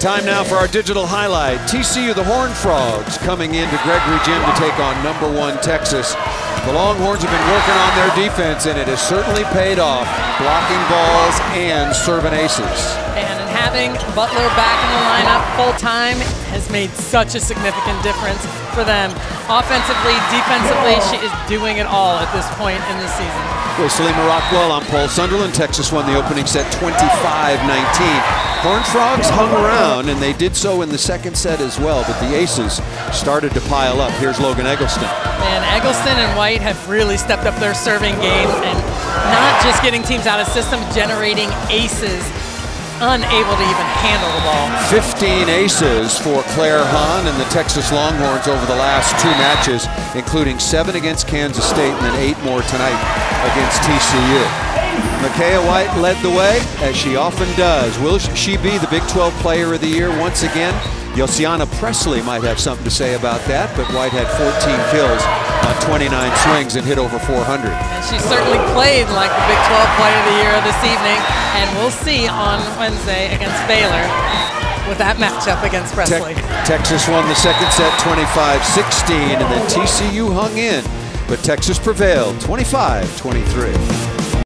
Time now for our digital highlight. TCU, the Horned Frogs, coming into Gregory Gym to take on number one Texas. The Longhorns have been working on their defense, and it has certainly paid off, blocking balls and serving aces. And having Butler back in the lineup full time has made such a significant difference for them. Offensively, defensively, she is doing it all at this point in the season. With Salima Rockwell, I'm Paul Sunderland. Texas won the opening set 25-19. Horned Frogs hung around, and they did so in the second set as well, but the aces started to pile up. Here's Logan Eggleston. And Eggleston and White have really stepped up their serving game and not just getting teams out of system, generating aces unable to even handle the ball. 15 aces for Claire Hahn and the Texas Longhorns over the last two matches, including seven against Kansas State and then eight more tonight against TCU. Micaya White led the way, as she often does. Will she be the Big 12 Player of the Year once again? Yossiana Pressley might have something to say about that, but White had 14 kills on 29 swings and hit over 400. And she certainly played like the Big 12 Player of the Year this evening, and we'll see on Wednesday against Baylor with that matchup against Pressley. Te Texas won the second set 25-16, and then TCU hung in, but Texas prevailed 25-23.